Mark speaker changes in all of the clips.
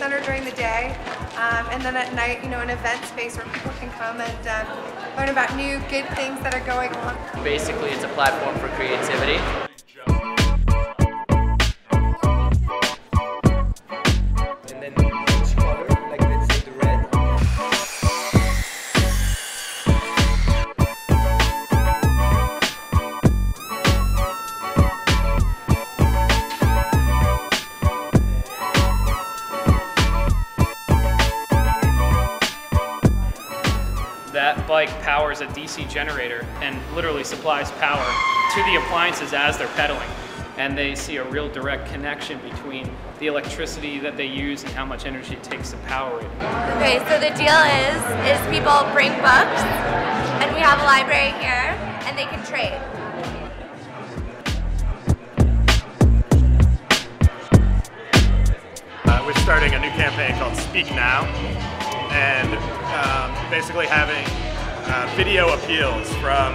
Speaker 1: center during the day, um, and then at night, you know, an event space where people can come and um, learn about new good things that are going on.
Speaker 2: Basically, it's a platform for creativity.
Speaker 3: That bike powers a DC generator and literally supplies power to the appliances as they're pedaling. And they see a real direct connection between the electricity that they use and how much energy it takes to power it.
Speaker 4: Okay, so the deal is, is people bring books, and we have a library here, and they can trade.
Speaker 5: Uh, we're starting a new campaign called Speak Now, and basically having uh, video appeals from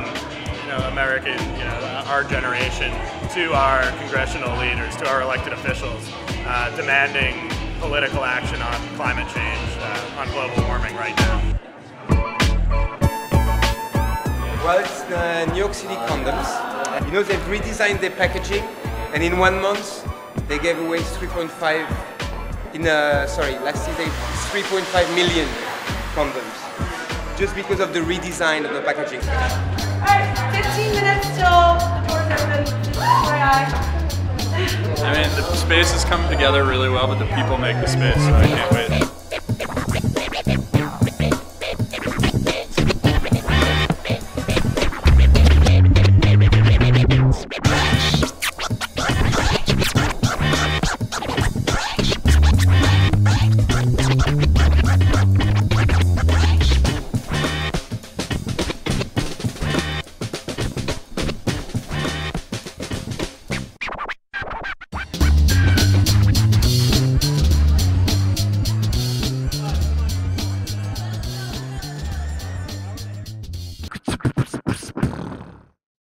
Speaker 5: you know American, you know our generation to our congressional leaders, to our elected officials, uh, demanding political action on climate change, uh, on global warming right now.
Speaker 6: Well, it's the New York City condoms. You know, they've redesigned their packaging, and in one month, they gave away 3.5 in uh, sorry, last year they 3.5 million condoms, just because of the redesign of the packaging.
Speaker 1: Alright, 15 minutes till the doors open. FYI.
Speaker 7: I mean, the space is coming together really well, but the people make the space, so I can't wait.